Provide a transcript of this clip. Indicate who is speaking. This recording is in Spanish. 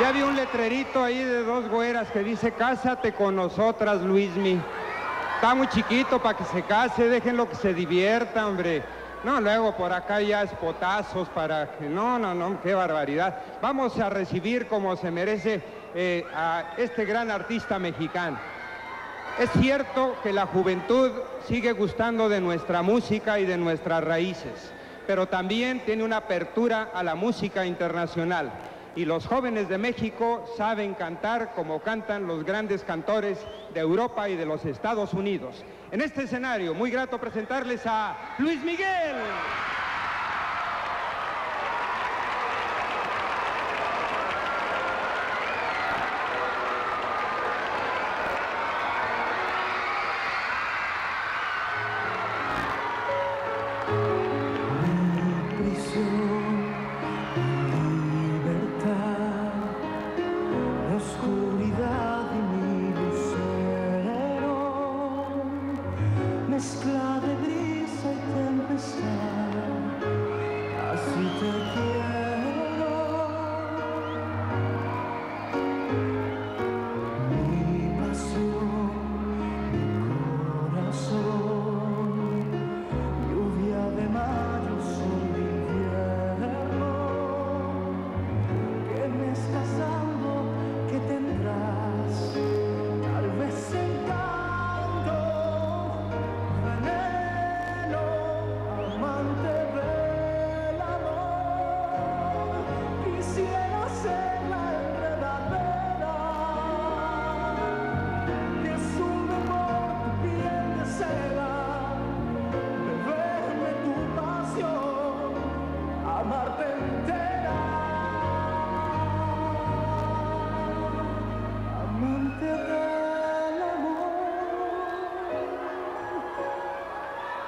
Speaker 1: Ya vi un letrerito ahí de dos güeras que dice, cásate con nosotras, Luismi. Está muy chiquito para que se case, déjenlo que se divierta, hombre. No, luego por acá ya es potazos para que... No, no, no, qué barbaridad. Vamos a recibir como se merece eh, a este gran artista mexicano. Es cierto que la juventud sigue gustando de nuestra música y de nuestras raíces, pero también tiene una apertura a la música internacional. Y los jóvenes de México saben cantar como cantan los grandes cantores de Europa y de los Estados Unidos. En este escenario, muy grato presentarles a Luis Miguel.
Speaker 2: Mezcla de brisa y tempestad, así te quiero.